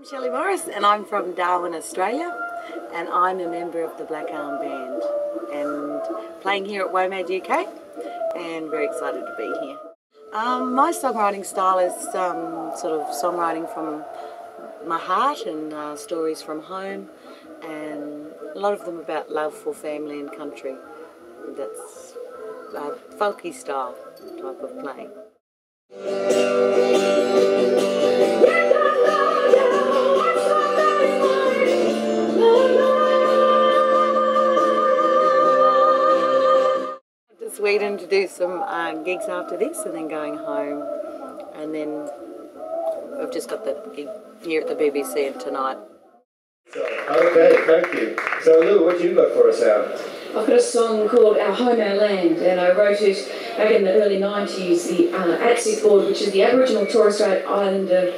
I'm Shelley Morris and I'm from Darwin, Australia and I'm a member of the Black Arm Band and playing here at WOMAD UK and very excited to be here. Um, my songwriting style is um, sort of songwriting from my heart and uh, stories from home and a lot of them about love for family and country. That's a folky style type of playing. Sweden to do some uh, gigs after this and then going home. And then I've just got the gig here at the BBC tonight. So, okay, thank you. So Lou, what do you got for us out? I've got a song called Our Home, Our Land, and I wrote it back in the early 90s. The uh, ATSIC board, which is the Aboriginal Torres Strait Islander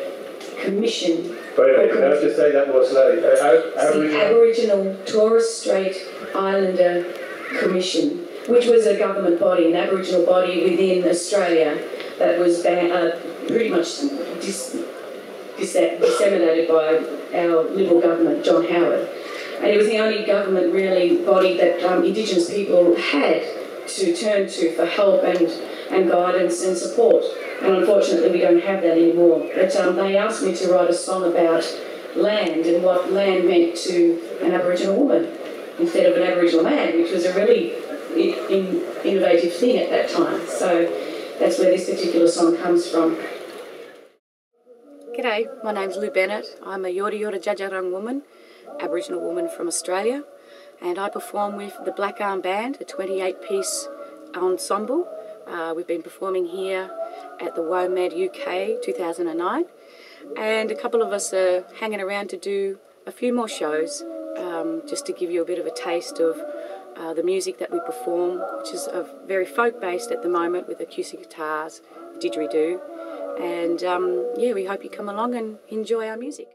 Commission. Wait a minute, can I just say that more slowly? Uh, Aboriginal? the Aboriginal Torres Strait Islander Commission which was a government body, an Aboriginal body within Australia that was uh, pretty much dis dis disseminated by our Liberal government, John Howard. And it was the only government really body that um, Indigenous people had to turn to for help and, and guidance and support. And unfortunately, we don't have that anymore. But um, they asked me to write a song about land and what land meant to an Aboriginal woman instead of an Aboriginal man, which was a really in, innovative thing at that time. So that's where this particular song comes from. G'day, my name's Lou Bennett. I'm a Yorta Yorta Dja Dja Wurrung woman, Aboriginal woman from Australia, and I perform with the Black Arm Band, a 28 piece ensemble. Uh, we've been performing here at the WOMAD UK 2009, and a couple of us are hanging around to do a few more shows um, just to give you a bit of a taste of uh, the music that we perform, which is very folk based at the moment with acoustic guitars, didgeridoo. And um, yeah, we hope you come along and enjoy our music.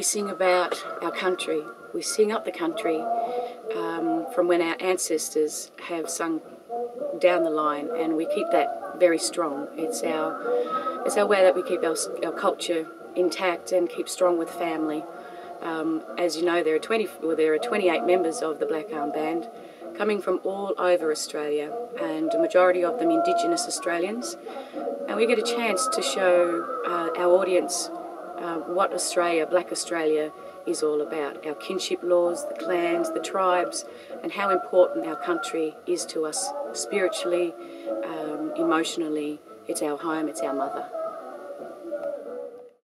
We sing about our country. We sing up the country um, from when our ancestors have sung down the line, and we keep that very strong. It's our it's our way that we keep our, our culture intact and keep strong with family. Um, as you know, there are 20 well, there are 28 members of the Black Arm Band coming from all over Australia, and a majority of them Indigenous Australians. And we get a chance to show uh, our audience uh, what Australia, Black Australia, is all about our kinship laws, the clans, the tribes, and how important our country is to us spiritually, um, emotionally. It's our home, it's our mother.